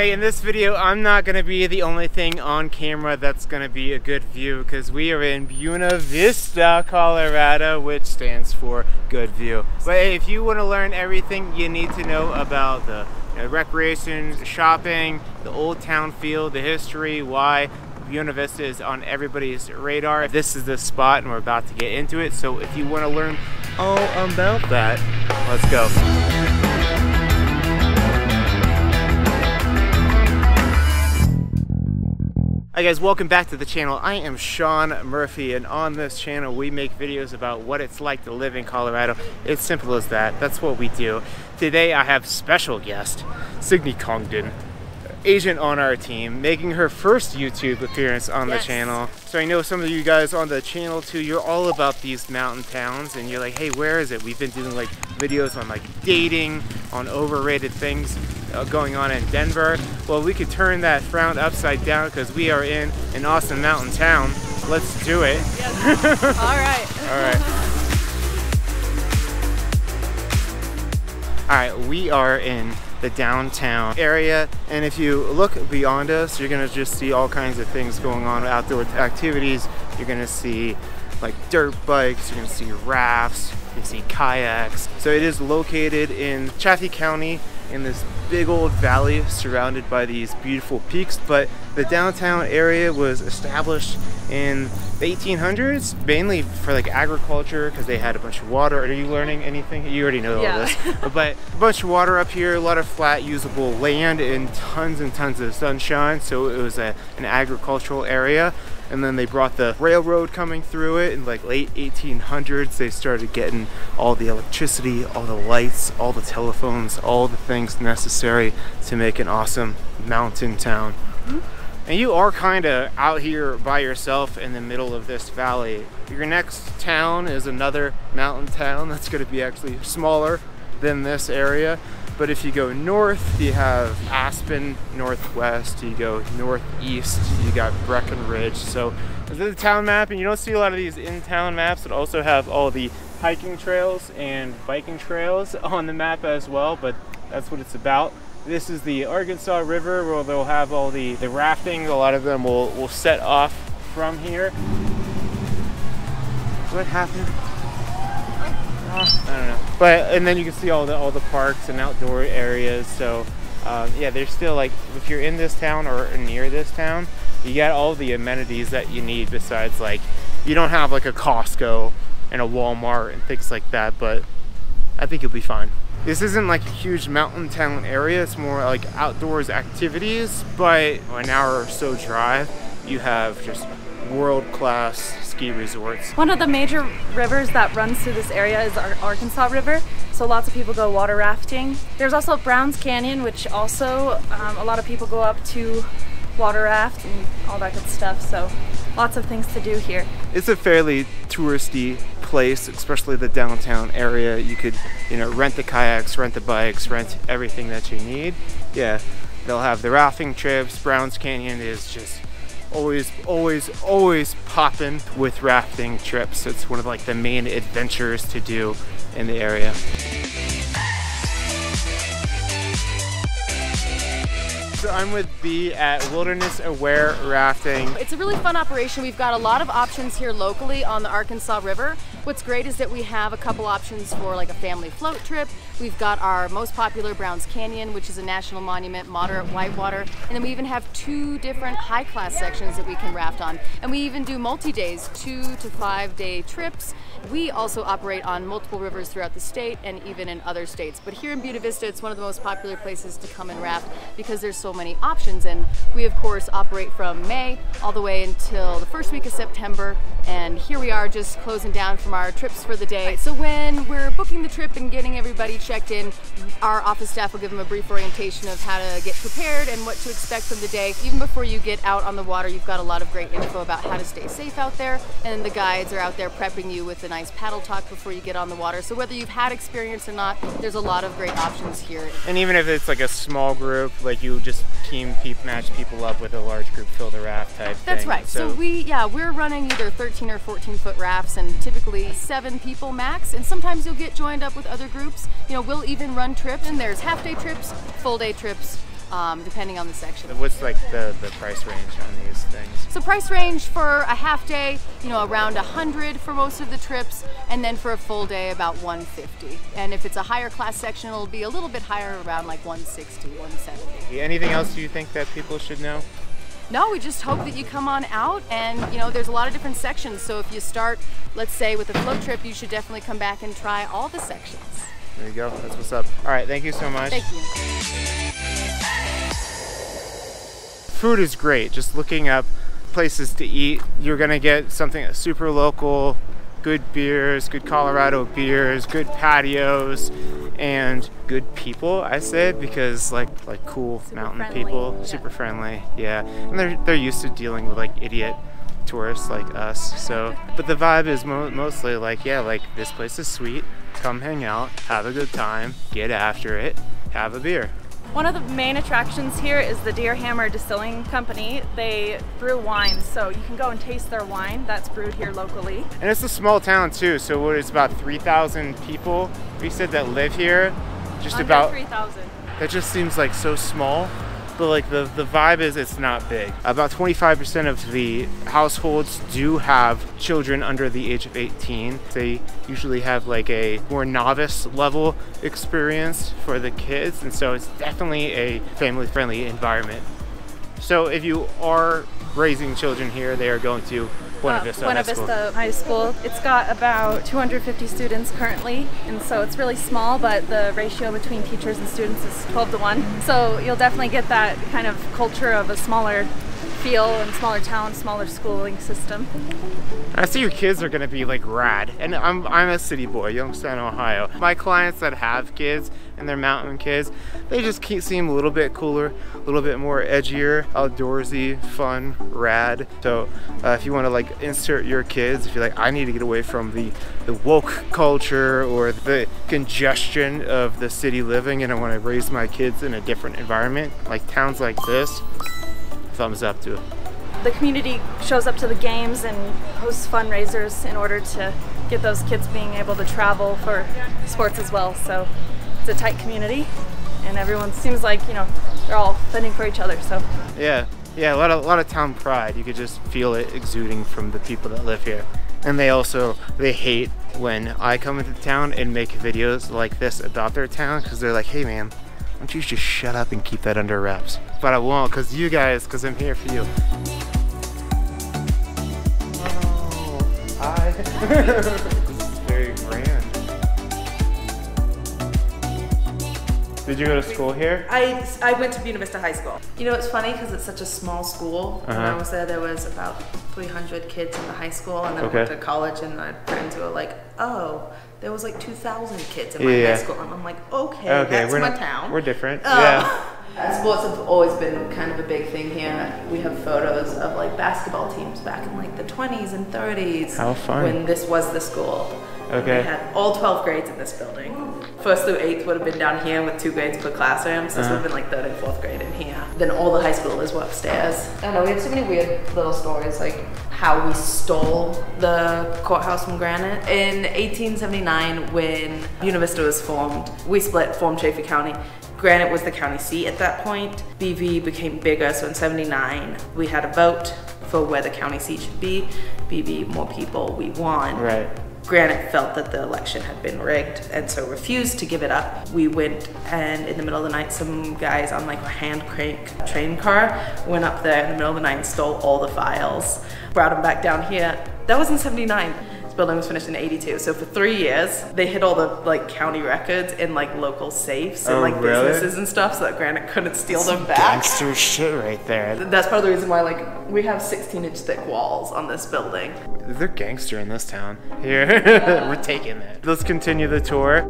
Hey, in this video, I'm not gonna be the only thing on camera that's gonna be a good view because we are in Buena Vista, Colorado, which stands for good view. But hey, if you wanna learn everything you need to know about the you know, recreation, shopping, the old town feel, the history, why Buena Vista is on everybody's radar. This is the spot and we're about to get into it. So if you wanna learn all about that, let's go. Hi guys, welcome back to the channel. I am Sean Murphy and on this channel we make videos about what it's like to live in Colorado. It's simple as that. That's what we do. Today I have special guest, Signe Congdon, agent on our team, making her first YouTube appearance on yes. the channel. So I know some of you guys on the channel too, you're all about these mountain towns and you're like, hey, where is it? We've been doing like videos on like dating, on overrated things Uh, going on in Denver. Well, we could turn that frown upside down because we are in an awesome mountain town. Let's do it. Yes. All right. All right. All right, we are in the downtown area. And if you look beyond us, you're gonna just see all kinds of things going on, outdoor activities. You're gonna see like dirt bikes, you're gonna see rafts, you see kayaks. So it is located in Chaffee County in this big old valley surrounded by these beautiful peaks but the downtown area was established in the 1800s mainly for like agriculture because they had a bunch of water. Are you learning anything? You already know yeah. all this. But a bunch of water up here a lot of flat usable land and tons and tons of sunshine so it was a, an agricultural area and then they brought the railroad coming through it in like late 1800s they started getting all the electricity all the lights all the telephones all the things necessary to make an awesome mountain town. Mm -hmm. and you are kind of out here by yourself in the middle of this valley. Your next town is another mountain town that's going to be actually smaller than this area but if you go north, you have Aspen, northwest, you go northeast, you got Breckenridge. So this is the town map, and you don't see a lot of these in-town maps that also have all the hiking trails and biking trails on the map as well, but that's what it's about. This is the Arkansas River where they'll have all the, the rafting. A lot of them will, will set off from here. What happened? Ah, I don't know. But and then you can see all the all the parks and outdoor areas. So um, yeah, there's still like if you're in this town or near this town, you got all the amenities that you need. Besides like you don't have like a Costco and a Walmart and things like that, but I think you'll be fine. This isn't like a huge mountain town area. It's more like outdoors activities, but an hour or so drive, you have just world-class ski resorts. One of the major rivers that runs through this area is our Arkansas River, so lots of people go water rafting. There's also Browns Canyon, which also um, a lot of people go up to water raft and all that good stuff, so lots of things to do here. It's a fairly touristy place, especially the downtown area. You could, you know, rent the kayaks, rent the bikes, rent everything that you need. Yeah, they'll have the rafting trips. Browns Canyon is just always, always, always popping with rafting trips. It's one of like the main adventures to do in the area. So I'm with B at Wilderness Aware Rafting. It's a really fun operation. We've got a lot of options here locally on the Arkansas River. What's great is that we have a couple options for like a family float trip. We've got our most popular Browns Canyon, which is a national monument, moderate whitewater. And then we even have two different high class sections that we can raft on. And we even do multi-days, two to five day trips. We also operate on multiple rivers throughout the state and even in other states. But here in Buena Vista, it's one of the most popular places to come and raft because there's so so many options. And we, of course, operate from May all the way until the first week of September. And here we are just closing down from our trips for the day. So when we're booking the trip and getting everybody checked in, our office staff will give them a brief orientation of how to get prepared and what to expect from the day. Even before you get out on the water, you've got a lot of great info about how to stay safe out there. And the guides are out there prepping you with a nice paddle talk before you get on the water. So whether you've had experience or not, there's a lot of great options here. And even if it's like a small group, like you just team peep match people up with a large group fill the raft type thing. That's right. So, so, we, yeah, we're running either 13 or 14 foot rafts and typically seven people max. And sometimes you'll get joined up with other groups. You know, we'll even run trips and there's half day trips, full day trips, um, depending on the section. What's like the, the price range on these things? So price range for a half day, you know, around 100 for most of the trips, and then for a full day about 150. And if it's a higher class section, it'll be a little bit higher, around like 160, 170. Anything else do you think that people should know? No, we just hope that you come on out and you know there's a lot of different sections. So if you start, let's say with a float trip, you should definitely come back and try all the sections. There you go. That's what's up. All right. Thank you so much. Thank you. Food is great. Just looking up places to eat, you're gonna get something super local, good beers, good Colorado beers, good patios, and good people. I said because like like cool Super mountain friendly, people, yeah. super friendly. Yeah, and they're they're used to dealing with like idiot tourists like us. So, but the vibe is mo- mostly like yeah, like this place is sweet. Come hang out, have a good time, get after it, have a beer. One of the main attractions here is the DeerHammer Distilling Company. They brew wine, so you can go and taste their wine that's brewed here locally. And it's a small town too, so what is about 3,000 people we said that live here? Just Under about 3,000. that just seems like so small. But like the, the vibe is it's not big. About 25% of the households do have children under the age of 18. They usually have like a more novice level experience for the kids, and so it's definitely a family friendly environment. So if you are raising children here, they are going to Buena Uh, Vista Buena High School. Vista High School. It's got about 250 students currently, and so it's really small, but the ratio between teachers and students is 12 to 1. So you'll definitely get that kind of culture of a smaller feel and smaller town, smaller schooling system. I see your kids are gonna be like rad, and I'm I'm a city boy, Youngstown, Ohio. My clients that have kids and they're mountain kids, they just keep seem a little bit cooler, a little bit more edgier, outdoorsy, fun, rad. So uh, if you want to like insert your kids, if you're like I need to get away from the the woke culture or the congestion of the city living, and I want to raise my kids in a different environment, like towns like this, thumbs up to it. The community shows up to the games and hosts fundraisers in order to get those kids being able to travel for sports as well. So it's a tight community, and everyone seems like you know they're all fending for each other. So Yeah, yeah, a lot of a lot of town pride. You could just feel it exuding from the people that live here. And they also they hate when I come into town and make videos like this about their town because they're like, "Hey, man, why don't you just shut up and keep that under wraps?" But I won't because you guys, because I'm here for you. Oh, I. Did you go to school here? I, I went to Buena Vista High School. You know, it's funny because it's such a small school. Uh -huh. When I Uh-huh. was there, there was about 300 kids in the high school, and then Okay. I went to college, and my friends were like, "Oh, there was like 2,000 kids in my Yeah. high school," and I'm like, "Okay, Okay, that's we're my not, town." We're different. Oh. Yeah. Sports have always been kind of a big thing here. We have photos of like basketball teams back in like the 20s and 30s. How fun. When this was the school. And Okay. They had all 12 grades in this building. First through eighth would have been down here with two grades per classroom. So this would have uh-huh. been like third and fourth grade in here. Then all the high schoolers were upstairs. I don't know, we have so many weird little stories like how we stole the courthouse from Granite. In 1879, when Buena Vista was formed, we split, formed Chaffee County. Granite was the county seat at that point. BV became bigger, so in 79, we had a vote for where the county seat should be. BV, more people, we won. Right. Granite felt that the election had been rigged and so refused to give it up. We went and in the middle of the night, some guys on like a hand crank train car went up there in the middle of the night and stole all the files, brought them back down here. That was in 79. Building was finished in 82. So for three years, they hid all the like county records in like local safes and Oh, like really? businesses and stuff so that Granite couldn't steal them back. Gangster shit right there. That's part of the reason why like we have 16 inch thick walls on this building. They're gangster in this town. Here, we're taking it. Let's continue the tour.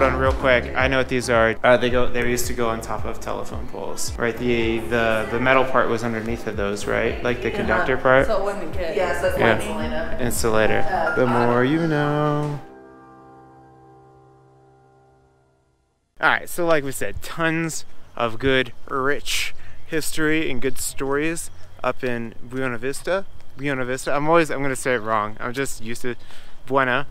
Hold on, real quick. I know what these are. Uh, they go. They used to go on top of telephone poles, right? The the the metal part was underneath of those, right? Like the conductor part. So it wouldn't get. Yes, that's Yeah. the insulator. Insulator. The more you know. All right, so like we said, tons of good, rich history and good stories up in Buena Vista. Buena Vista. I'm always I'm gonna say it wrong. I'm just used to Buena.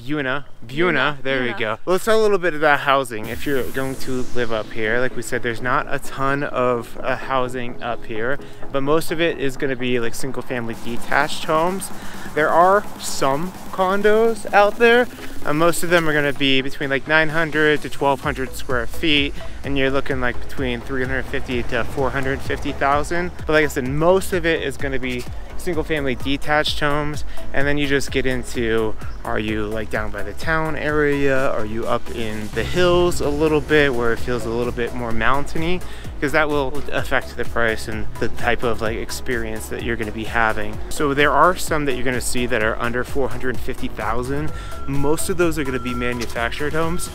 Buena, Buena, there we go. Let's talk a little bit about housing. If you're going to live up here, like we said, there's not a ton of uh, housing up here, but most of it is going to be like single family detached homes. There are some condos out there. Uh, most of them are going to be between like 900 to 1200 square feet, and you're looking like between 350 to 450,000. But like I said, most of it is going to be single family detached homes and then you just get into are you like down by the town area? Are you up in the hills a little bit where it feels a little bit more mountainy? Because that will affect the price and the type of like experience that you're going to be having. So there are some that you're going to see that are under 450,000 most of those are going to be manufactured homes.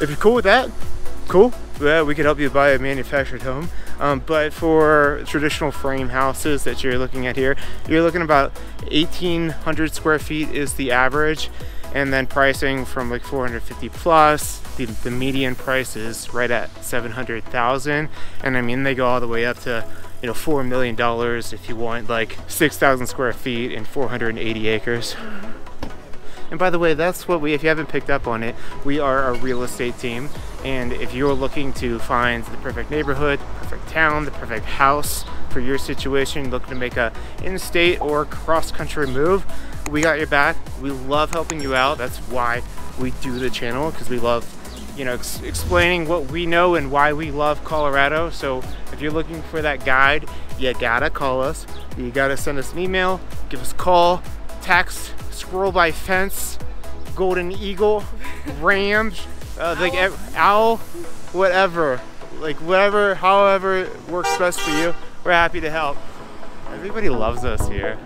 If you're cool with that cool yeah, we could help you buy a manufactured home. Um, but for traditional frame houses that you're looking at here you're looking about 1800 square feet is the average. And then pricing from like 450 plus the, the median price is right at 700,000 and I mean they go all the way up to you know four million dollars if you want like 6,000 square feet and 480 acres and by the way, that's what we, if you haven't picked up on it, we are a real estate team. And if you're looking to find the perfect neighborhood, perfect town, the perfect house for your situation, looking to make a in-state or cross-country move, we got your back. We love helping you out. That's why we do the channel, because we love you know, ex- explaining what we know and why we love Colorado. So if you're looking for that guide, you gotta call us. You gotta send us an email, give us a call, text, squirrel by fence, golden eagle, ram, uh, like ev- owl, whatever, like whatever, however works best for you. We're happy to help. Everybody loves us here.